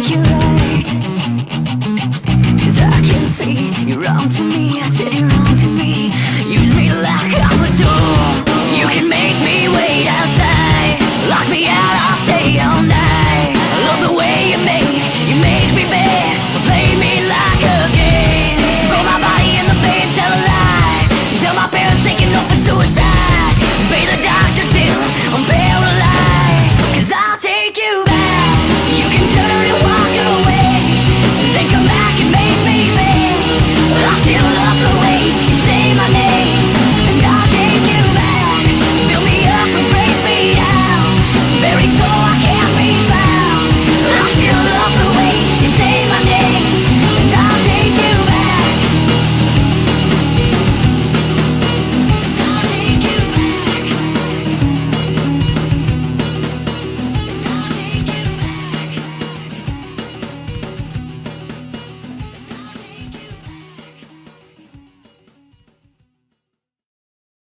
Go you right Cause I can see you're wrong to me.